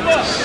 Come on.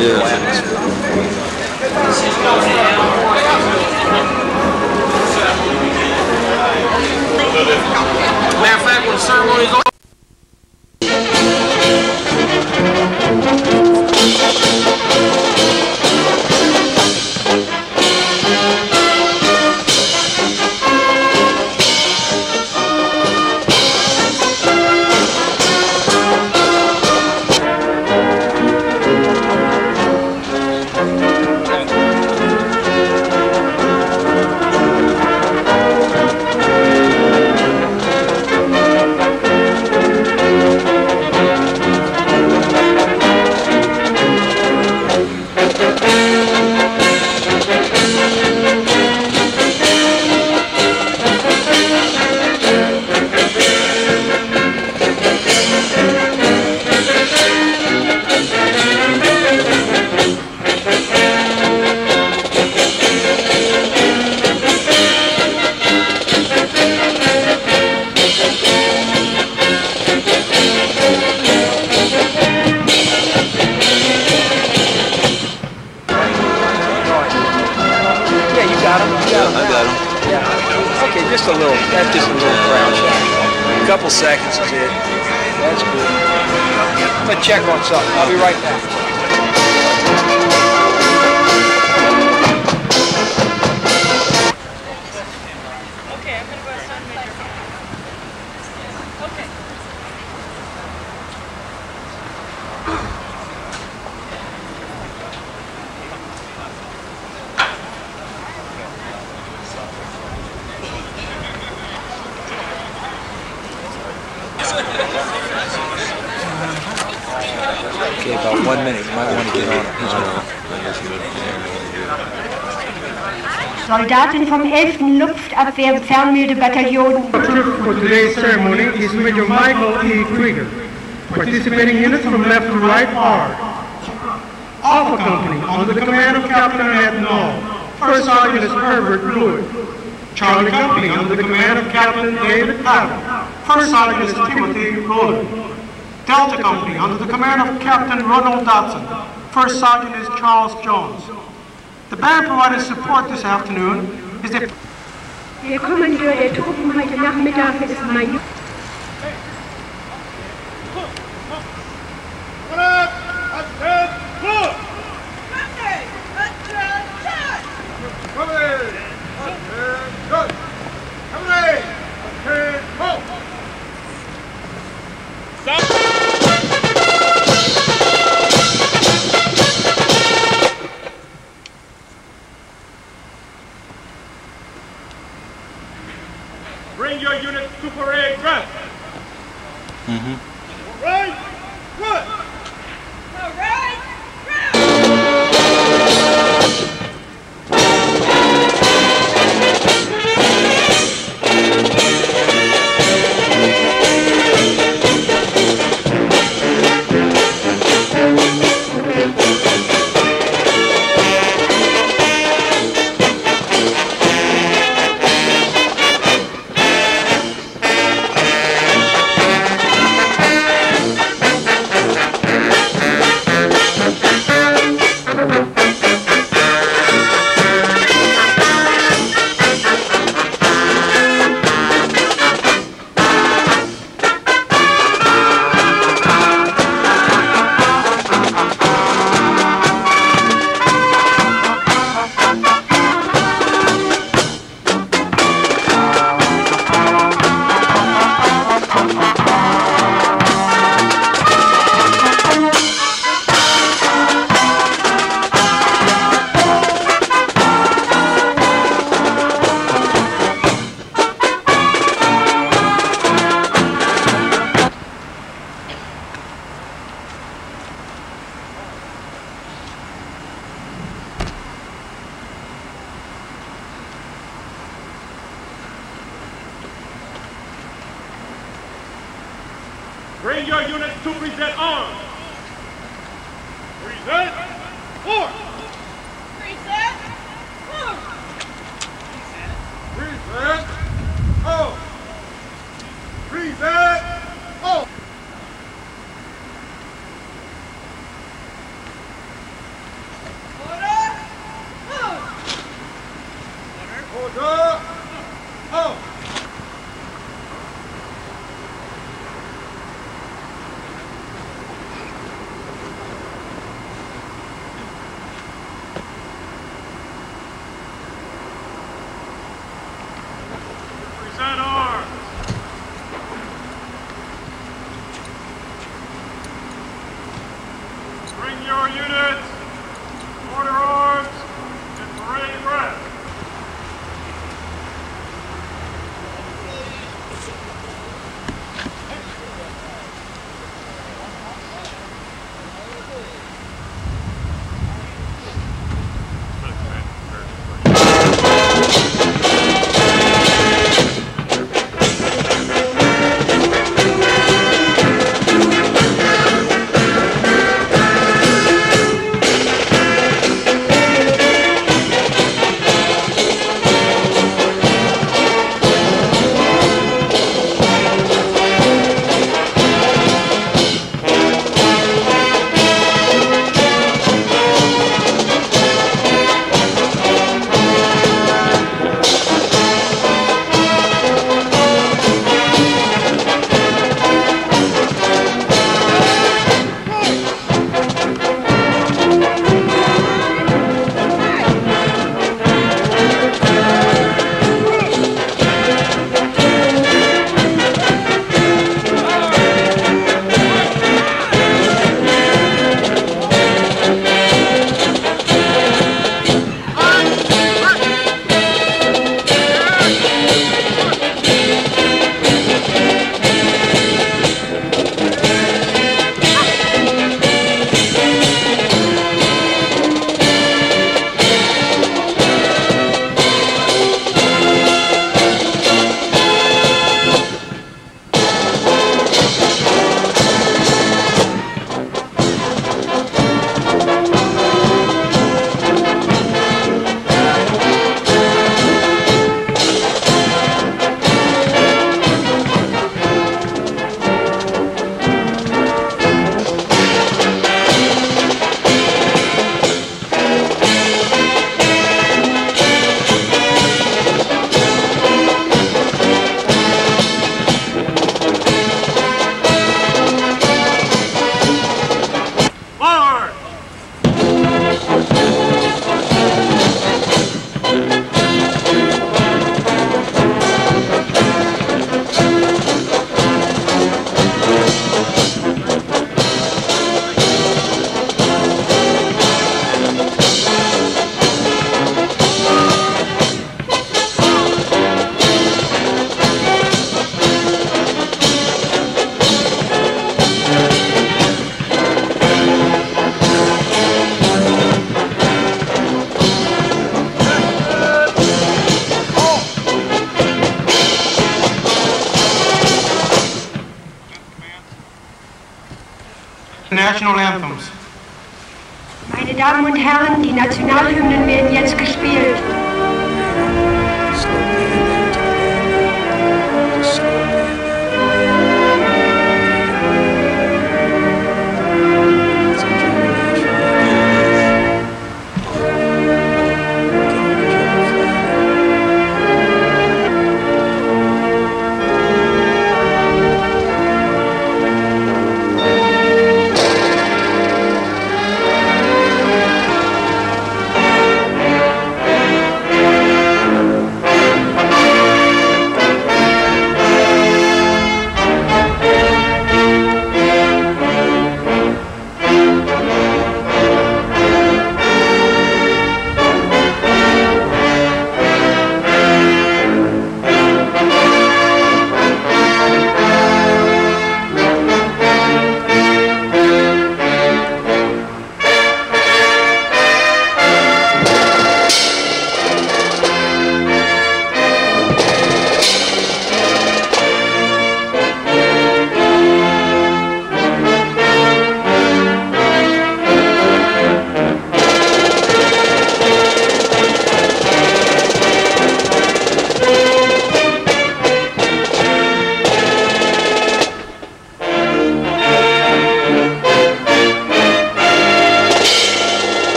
Matter of fact, when the ceremony's over. Okay, about one minute. You might want to get on it. He's gonna- Soldaten vom 11. Luftabwehr Fernmeldebataillon for today's ceremony is Major Michael E. Krieger. Participating units from left to right are Alpha Company under the command of Captain Ed Null. First Sergeant is Herbert Blewett. Charlie Company under the command of Captain David Patton. First Sergeant is Timothy Rowland. Delta Company under the command of Captain Ronald Dodson. First Sergeant is Charles Jones. The band provided support this afternoon is the Der Kommandeur der Truppen heute Nachmittag ist mein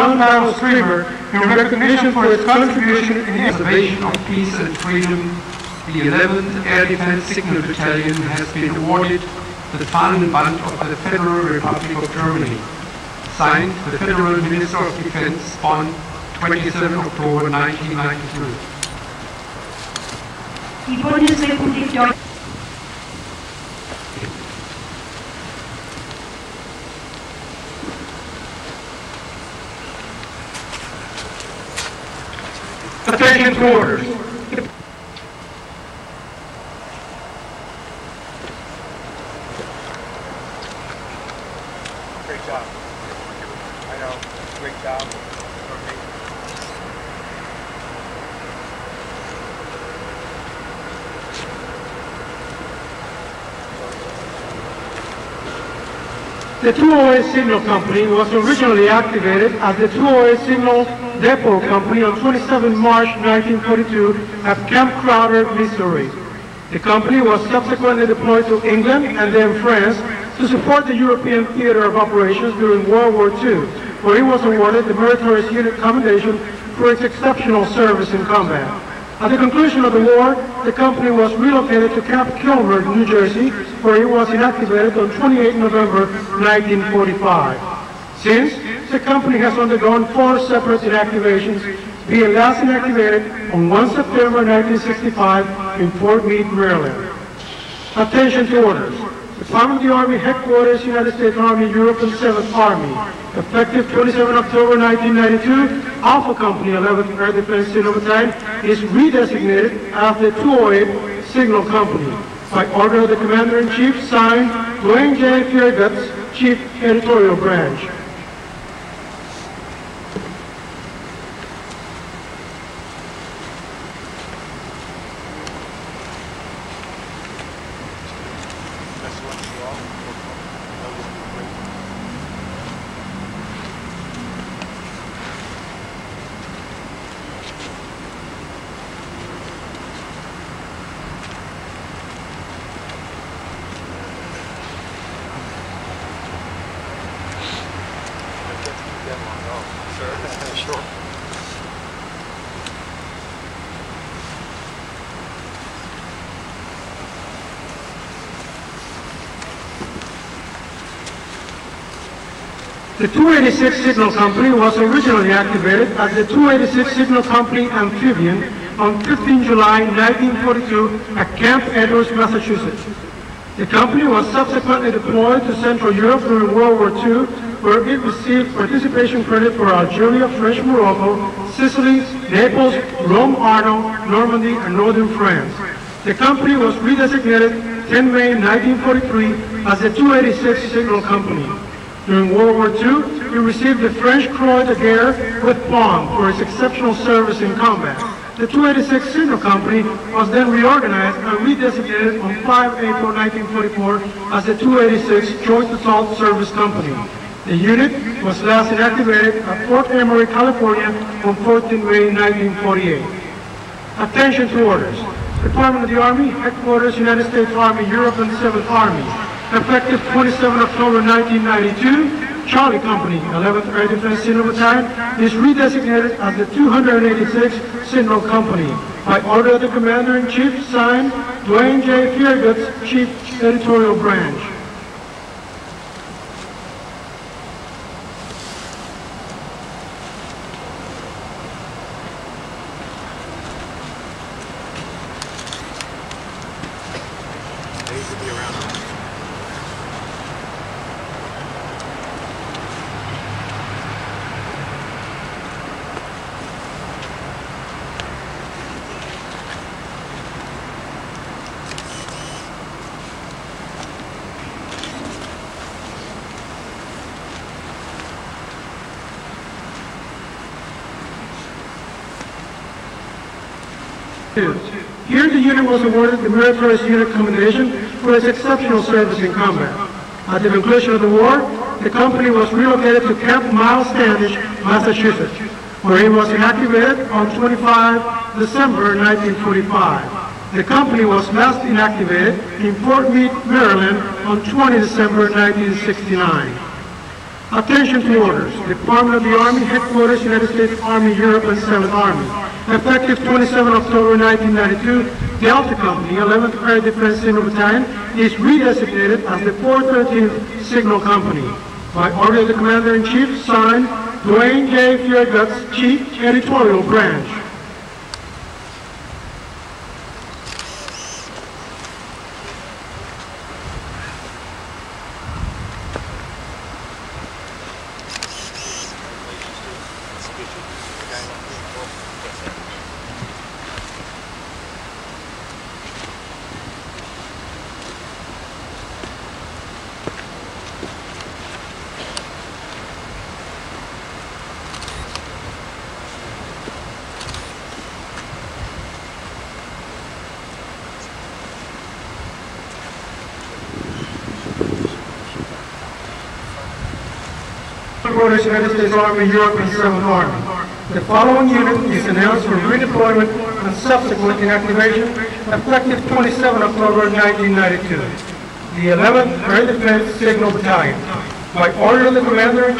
non-battle streamer in recognition for its contribution in the Preservation of peace and freedom, the 11th Air Defense Signal Battalion has been awarded the Fahnenband of the Federal Republic of Germany. Signed, the Federal Minister of Defense, Bonn, 27 October 1992. Die Bundesrepublik Deutschland. Attention to orders. Great job. I know. Great job. The 208 Signal Company was originally activated as the 208 Signal Depot Company on 27 March 1942 at Camp Crowder, Missouri. The company was subsequently deployed to England and then France to support the European theater of operations during World War II, where it was awarded the Meritorious Unit Commendation for its exceptional service in combat. At the conclusion of the war, the company was relocated to Camp Kilmer, New Jersey, where it was inactivated on 28 November 1945. Since, the company has undergone four separate inactivations, being last inactivated on 1 September 1965 in Fort Meade, Maryland. Attention to orders. Department of the Army Headquarters, United States Army, Europe and 7th Army. Effective 27 October 1992, Alpha Company 11th Air Defense Signal Battalion is redesignated as the 208 Signal Company. By order of the Commander-in-Chief, signed Dwayne J. Fairguts, Chief Editorial Branch. The 286 Signal Company was originally activated as the 286 Signal Company Amphibian on 15 July 1942 at Camp Edwards, Massachusetts. The company was subsequently deployed to Central Europe during World War II, where it received participation credit for Algeria, French Morocco, Sicily, Naples, Rome, Arno, Normandy, and northern France. The company was redesignated 10 May 1943 as the 286 Signal Company. During World War II, he received the French Croix de Guerre with Palm for his exceptional service in combat. The 286 Signal Company was then reorganized and redesignated on 5 April 1944 as the 286 Joint Assault Service Company. The unit was last inactivated at Fort Emory, California on 14 May 1948. Attention to orders. Department of the Army, Headquarters, United States Army, Europe and 7th Army. Effective 27 October 1992, Charlie Company, 11th Air Defense Signal Battalion, is redesignated as the 286 Signal Company. By order of the Commander-in-Chief, signed Dwayne J. Feargoods, Chief Editorial Branch. Here, the unit was awarded the Meritorious Unit Commendation for its exceptional service in combat. At the conclusion of the war, the company was relocated to Camp Miles Standish, Massachusetts, where it was inactivated on 25 December 1945. The company was last inactivated in Fort Meade, Maryland on 20 December 1969. Attention to orders. Department of the Army, Headquarters, United States Army, Europe, and 7th Army. Effective 27 October 1992, Delta Company, 11th Air Defense Signal Battalion, is redesignated as the 413th Signal Company. By order of the Commander-in-Chief, signed Dwayne J. Fearguts, Chief Editorial Branch. Headquarters, United States Army, Europe, and 7th Army. The following unit is announced for redeployment and subsequent inactivation effective 27 October 1992. The 11th Air Defense Signal Battalion. By order of the Commander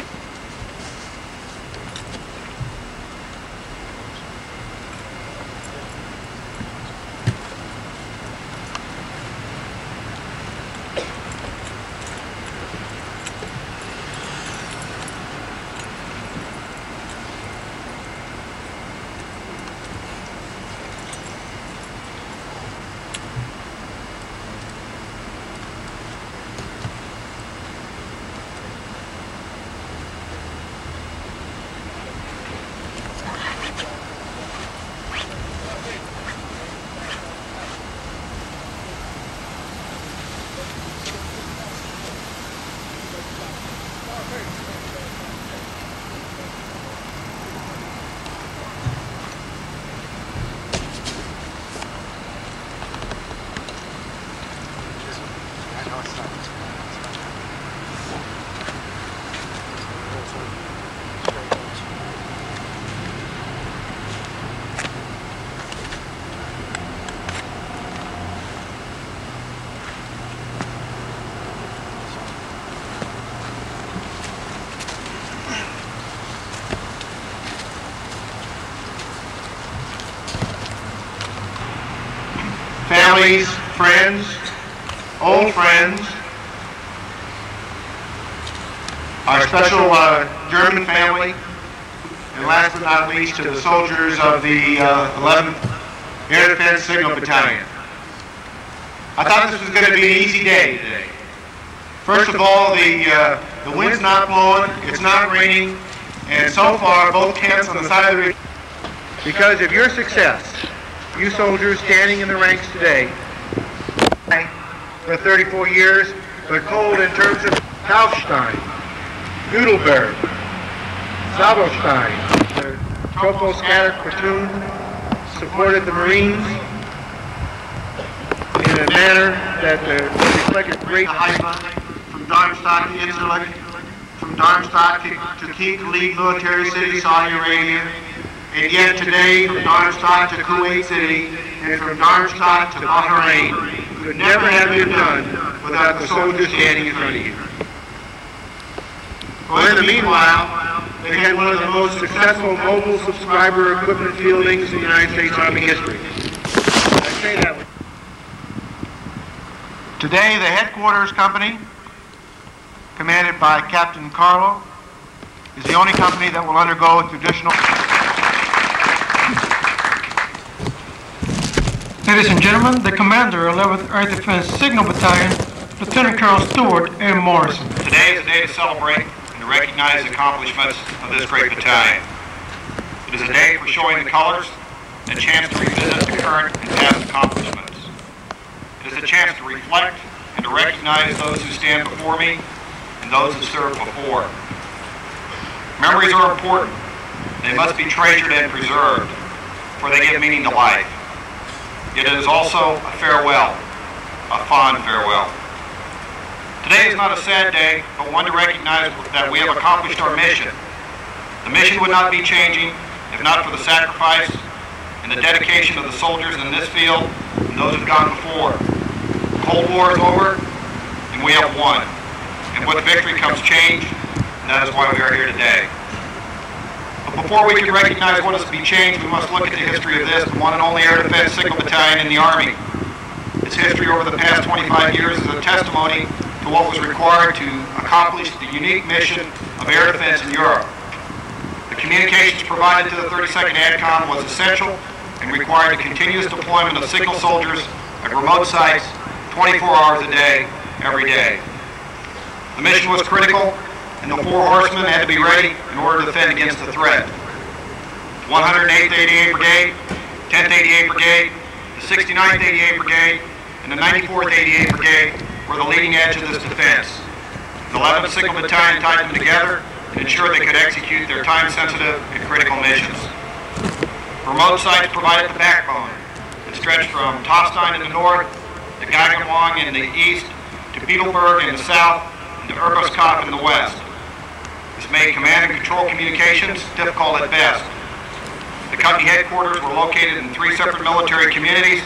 families, friends, old friends, our special uh, German family, and last but not least to the soldiers of the uh, 11th Air Defense Signal Battalion. I thought this was going to be an easy day today. First of all, the, uh, the wind's not blowing, it's not raining, and so far both camps on the side of the because of your success, you soldiers standing in the ranks today, for 34 years, but cold in terms of Taufstein, Gudelberg, Zabostein, the Tropo Scatter Platoon, supported the Marines in a manner that uh, reflected great Haifa, from Darmstadt to Incirlik, from Darmstadt to, to lead military city, Saudi Arabia, and yet today from Darmstadt to Kuwait City, and from Darmstadt to Bahrain, could never have been done without the soldiers standing in front of you. Well, in the meanwhile, they had one of the most successful mobile subscriber equipment fieldings in the United States Army history. I say that Today, the headquarters company, commanded by Captain Carlo, is the only company that will undergo traditional... Ladies and gentlemen, the commander, 11th Air Defense Signal Battalion, Lieutenant Colonel Stewart M. Morrison. Today is a day to celebrate and to recognize the accomplishments of this great battalion. It is a day for showing the colors and a chance to revisit the current and past accomplishments. It is a chance to reflect and to recognize those who stand before me and those who served before. Memories are important. They must be treasured and preserved, for they give meaning to life. It is also a farewell, a fond farewell. Today is not a sad day, but one to recognize that we have accomplished our mission. The mission would not be changing if not for the sacrifice and the dedication of the soldiers in this field and those who've gone before. The Cold War is over, and we have won. And with victory comes change, and that is why we are here today. Before we can recognize what is to be changed, we must look at the history of this, one and only Air Defense Signal Battalion in the Army. Its history over the past 25 years is a testimony to what was required to accomplish the unique mission of air defense in Europe. The communications provided to the 32nd ADCOM was essential and required the continuous deployment of signal soldiers at remote sites 24 hours a day, every day. The mission was critical, and the four horsemen had to be ready in order to defend against the threat. 108th ADA Brigade, 10th ADA Brigade, the 69th ADA Brigade, and the 94th ADA Brigade were the leading edge of this defense. The 11th Signal Battalion tied them together to ensure they could execute their time-sensitive and critical missions. Remote sites provided the backbone that stretched from Taufstein in the north, to Gagamwong in the east, to Beetleberg in the south, and to Erbeskopf in the west. This made command and control communications difficult at best. The company headquarters were located in three separate military communities,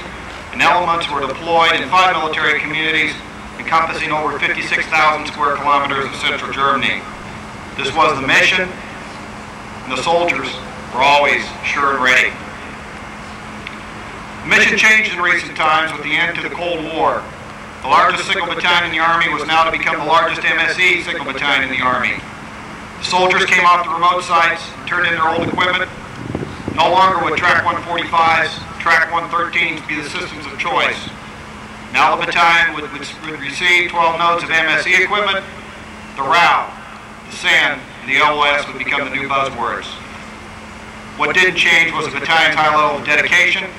and elements were deployed in five military communities encompassing over 56,000 square kilometers of central Germany. This was the mission, and the soldiers were always sure and ready. The mission changed in recent times with the end to the Cold War. The largest signal battalion in the Army was now to become the largest MSE signal battalion in the Army. The soldiers came off the remote sites, turned in their old equipment. No longer would Track 145s, Track 113s be the systems of choice. Now the battalion would, would, receive 12 nodes of MSE equipment. The RAU, the SEN, and the LOS would become the new buzzwords. What didn't change was the battalion's high level of dedication,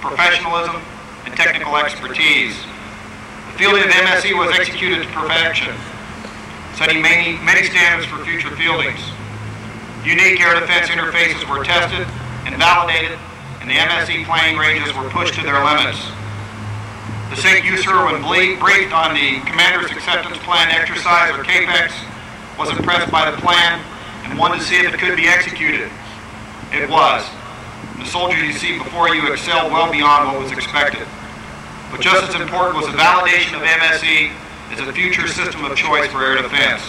professionalism, and technical expertise. The fielding of MSE was executed to perfection, setting many, many standards for future fieldings. Unique air defense interfaces were tested and validated, and the MSE planning ranges were pushed to their limits. The St. User, when briefed on the Commander's Acceptance Plan exercise, or CAPEX, was impressed by the plan and wanted to see if it could be executed. It was. The soldiers you see before you excelled well beyond what was expected. But just as important was the validation of MSE as a future system of choice for air defense.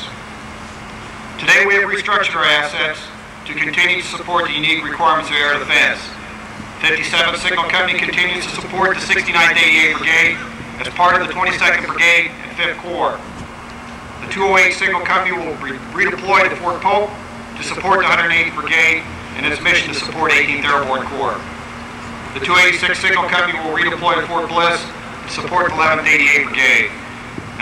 Today we have restructured our assets to continue to support the unique requirements of air defense. 57th Signal Company continues to support the 69th ADA Brigade as part of the 22nd Brigade and 5th Corps. The 208 Signal Company will be redeployed to Fort Pope to support the 108th Brigade in its mission to support 18th Airborne Corps. The 286 Signal Company will redeploy to Fort Bliss to support the 11th ADA Brigade.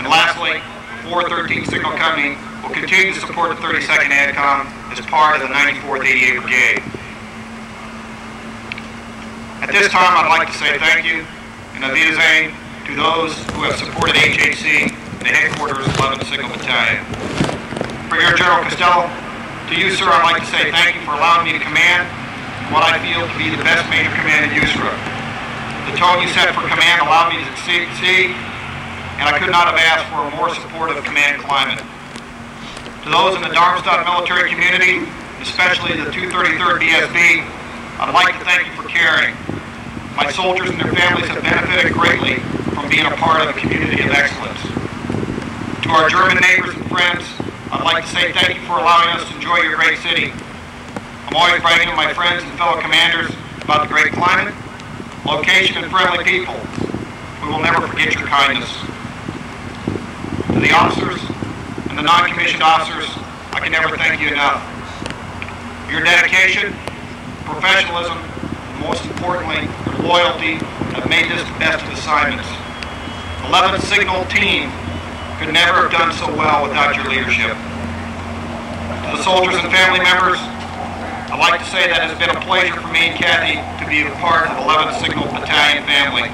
And lastly, 413 Signal Company will continue to support the 32nd ADCOM as part of the 94th ADA Brigade. At this time, I'd like to say thank you and Avita Zane to those who have supported HHC and the headquarters of 11th Signal Battalion. Brigadier General Costello, To you, sir, I'd like to say thank you for allowing me to command what I feel to be the best major command in USAREUR. The tone you set for command allowed me to succeed, and I could not have asked for a more supportive command climate. To those in the Darmstadt military community, especially the 233rd BSB, I'd like to thank you for caring. My soldiers and their families have benefited greatly from being a part of a community of excellence. To our German neighbors and friends, I'd like to say thank you for allowing us to enjoy your great city. I'm always bragging to my friends and fellow commanders about the great climate, location, and friendly people. We will never forget your kindness. The officers and the non-commissioned officers, I can never thank you enough. Your dedication, professionalism, and most importantly, your loyalty have made this the best of assignments. 11th Signal Team could never have done so well without your leadership. To the soldiers and family members, I'd like to say that it has been a pleasure for me and Kathy to be a part of the 11th Signal Battalion family.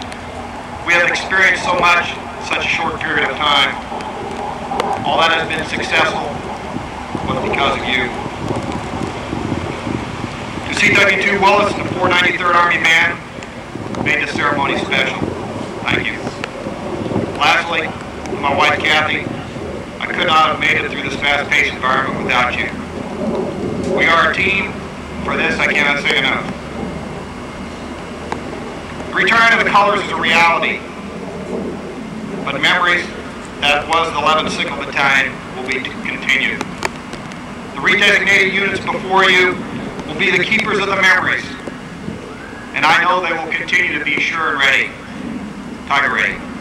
We have experienced so much in such a short period of time. All that has been successful was because of you. To CW2 Willis the 493rd Army Band made this ceremony special. Thank you. Lastly, to my wife Kathy, I could not have made it through this fast-paced environment without you. We are a team. For this, I cannot say enough. The return of the colors is a reality, but memories that was the 11th Signal Battalion will be continued. The redesignated units before you will be the keepers of the memories, and I know they will continue to be sure and ready. Tiger ready.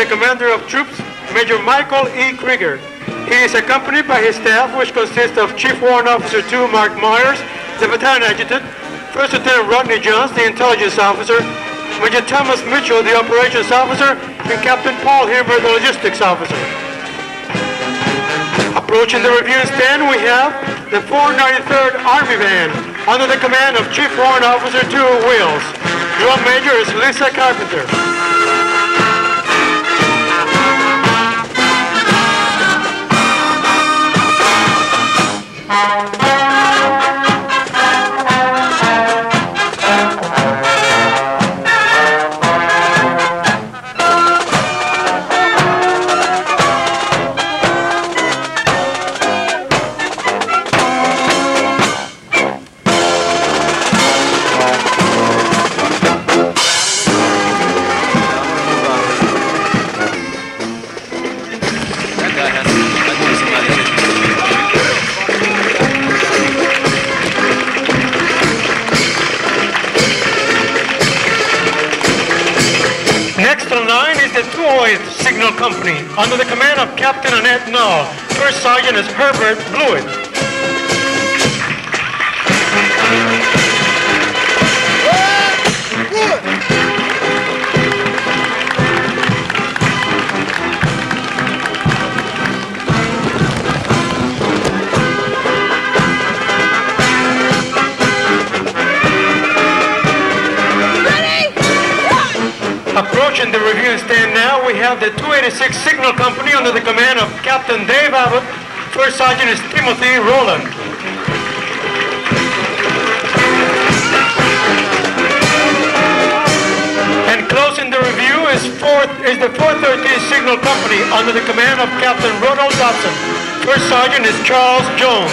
The commander of troops, Major Michael E. Krieger. He is accompanied by his staff, which consists of Chief Warrant Officer 2 Mark Myers, the battalion adjutant, First Lieutenant Rodney Johns, the intelligence officer, Major Thomas Mitchell, the operations officer, and Captain Paul Himmer, the logistics officer. Approaching the review stand, we have the 493rd Army Band, under the command of Chief Warrant Officer 2 Wills. Drum Major is Lisa Carpenter. That the 208th Signal Company, under the command of Captain Annette Null. First Sergeant is Herbert Blewett. Approaching the review stand now, we have the 286 Signal Company under the command of Captain Dave Abbott. First Sergeant is Timothy Rowland. And closing the review is, fourth, is the 413 Signal Company under the command of Captain Ronald Dobson. First Sergeant is Charles Jones.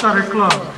Darmstadt Club.